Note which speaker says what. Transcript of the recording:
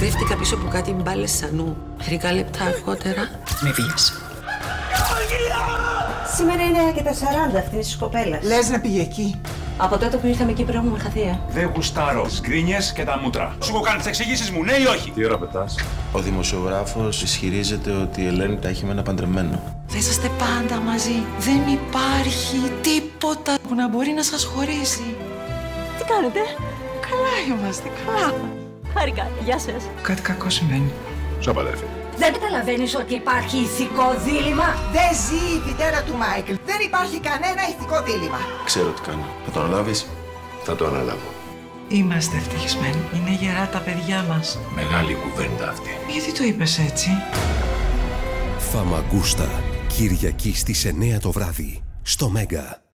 Speaker 1: Κρύφτηκα πίσω από κάτι μπάλες σανού. Μερικά λεπτά αργότερα με βίασε.
Speaker 2: Σήμερα είναι και τα 40 αυτής της κοπέλας.
Speaker 3: Λες να πήγε εκεί.
Speaker 2: Από τότε που ήρθαμε εκεί πρέπει να έχουμε χαθεί. ε.
Speaker 4: Δεν γουστάρω τις γκρίνιες και τα μούτρα. Σου έχω κάνει τις εξηγήσεις μου, ναι ή όχι;
Speaker 5: Τι ώρα πετάς;
Speaker 6: Ο δημοσιογράφος ισχυρίζεται ότι η Ελένη τα έχει με ένα παντρεμένο.
Speaker 1: Θα είσαστε πάντα μαζί. Δεν υπάρχει τίποτα που να μπορεί να σας χωρίσει.
Speaker 2: Τι κάνετε,
Speaker 1: Καλά είμαστε, καλά.
Speaker 2: Χάρηκα, γεια σας.
Speaker 1: Κάτι κακό σημαίνει.
Speaker 5: Σαν αδέρφη.
Speaker 2: Δεν καταλαβαίνεις ότι υπάρχει ηθικό δίλημα;
Speaker 3: Δεν ζει η μητέρα του Μάικλ. Δεν υπάρχει κανένα ηθικό δίλημα.
Speaker 6: Ξέρω τι κάνω. Θα το αναλάβεις;
Speaker 5: Θα το αναλάβω.
Speaker 1: Είμαστε ευτυχισμένοι. Είναι γερά τα παιδιά μας.
Speaker 5: Μεγάλη κουβέντα αυτή.
Speaker 1: Γιατί το είπες έτσι;
Speaker 7: Φαμαγκούστα. Κυριακή στις 9 το βράδυ. Στο Μέγκα.